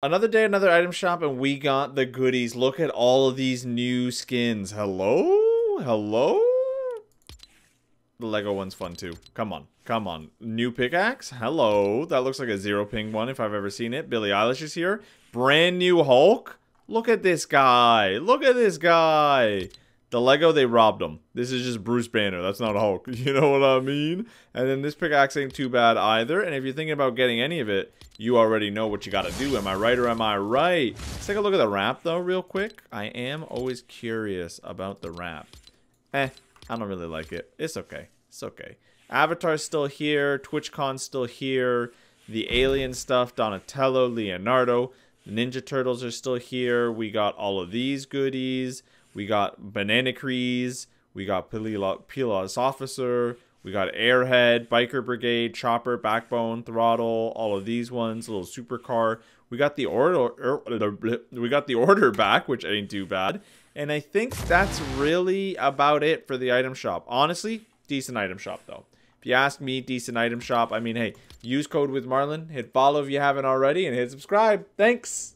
Another day, another item shop, and we got the goodies. Look at all of these new skins. Hello? Hello? The Lego one's fun too. Come on. Come on. New pickaxe? Hello. That looks like a zero ping one if I've ever seen it. Billie Eilish is here. Brand new Hulk? Look at this guy. Look at this guy. The Lego, they robbed him. This is just Bruce Banner. That's not Hulk. You know what I mean? And then this pickaxe ain't too bad either. And if you're thinking about getting any of it, you already know what you got to do. Am I right or am I right? Let's take a look at the wrap, though, real quick. I am always curious about the wrap. Eh, I don't really like it. It's okay. It's okay. Avatar's still here. TwitchCon's still here. The alien stuff, Donatello, Leonardo. The Ninja Turtles are still here. We got all of these goodies. We got Banana Crees. We got Pilos Officer. We got Airhead, Biker Brigade, Chopper, Backbone, Throttle, all of these ones, little supercar. We got the order er, we got the order back, which ain't too bad. And I think that's really about it for the item shop. Honestly, decent item shop though. If you ask me, decent item shop. I mean, hey, use code with Marlon, hit follow if you haven't already, and hit subscribe. Thanks.